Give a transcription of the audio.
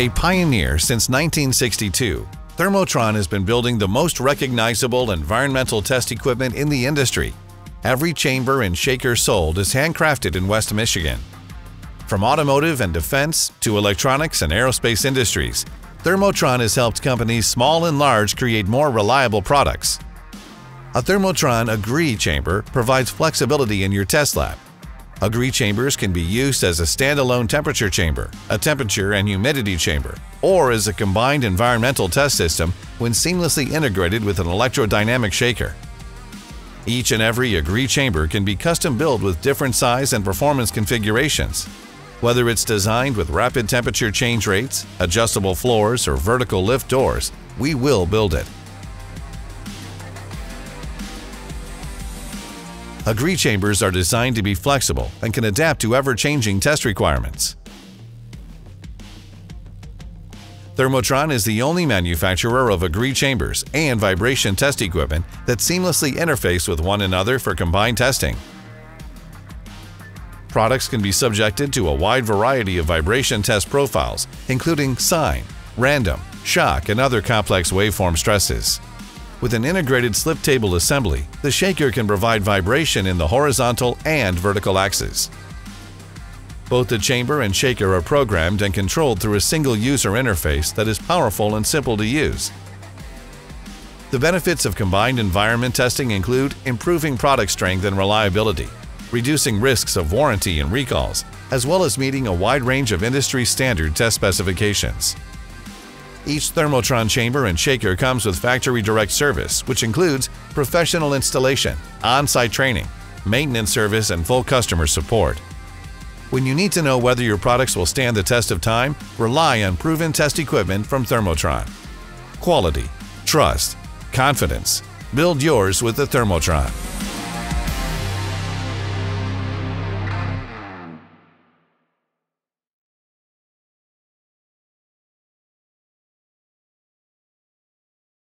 A pioneer since 1962, Thermotron has been building the most recognizable environmental test equipment in the industry. Every chamber and shaker sold is handcrafted in West Michigan. From automotive and defense to electronics and aerospace industries, Thermotron has helped companies small and large create more reliable products. A Thermotron AGREE chamber provides flexibility in your test lab AGREE chambers can be used as a standalone temperature chamber, a temperature and humidity chamber, or as a combined environmental test system when seamlessly integrated with an electrodynamic shaker. Each and every AGREE chamber can be custom built with different size and performance configurations. Whether it's designed with rapid temperature change rates, adjustable floors, or vertical lift doors, we will build it. AGREE chambers are designed to be flexible and can adapt to ever-changing test requirements. Thermotron is the only manufacturer of AGREE chambers and vibration test equipment that seamlessly interface with one another for combined testing. Products can be subjected to a wide variety of vibration test profiles, including sine, random, shock, and other complex waveform stresses. With an integrated slip table assembly, the shaker can provide vibration in the horizontal and vertical axes. Both the chamber and shaker are programmed and controlled through a single user interface that is powerful and simple to use. The benefits of combined environment testing include improving product strength and reliability, reducing risks of warranty and recalls, as well as meeting a wide range of industry standard test specifications. Each Thermotron chamber and shaker comes with factory direct service, which includes professional installation, on-site training, maintenance service, and full customer support. When you need to know whether your products will stand the test of time, rely on proven test equipment from Thermotron. Quality, trust, confidence. Build yours with the Thermotron.